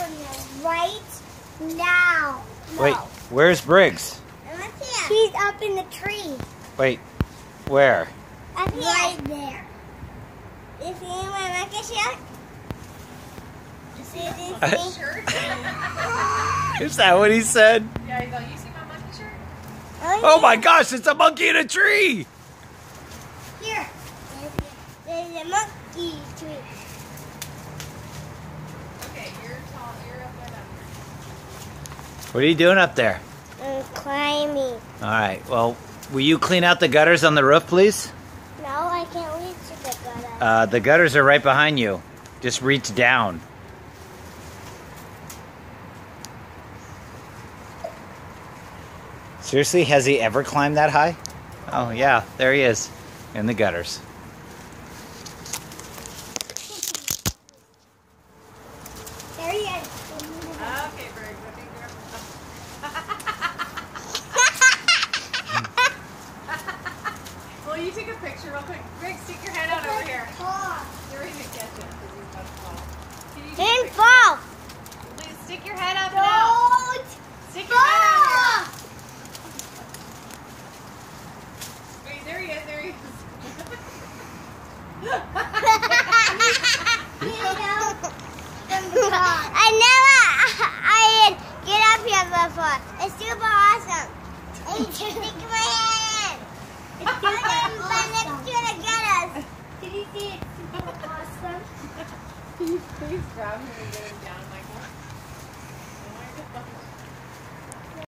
from there right now. No. Wait, where's Briggs? He's up in the tree. Wait, where? Up here. Right there. Is anyone look at you? See this Shirt? Is that what he said? yeah, you go, you see my monkey shirt? Oh, oh my gosh, it's a monkey in a tree! Here. There's, there's a monkey tree. Okay, you're tall, you're up there now. What are you doing up there? I'm climbing. Alright, well, will you clean out the gutters on the roof, please? No, I can't reach the gutters. Uh, the gutters are right behind you. Just reach down. Seriously, has he ever climbed that high? Oh, yeah, there he is in the gutters. there he is. Okay, Briggs, I think you're Well, you take a picture real quick. Briggs, stick your head out over here. You're going to catch him because he's about to fall. Can you fall. Please stick your head up now. Don't Stick your head out fall. here. Wait, there he is, there he is. I never, I get up here before. It's super awesome. It's stick my hand. It's super fun next to the gutters. Did you see it? Super awesome. Can you please grab him and get him down, my.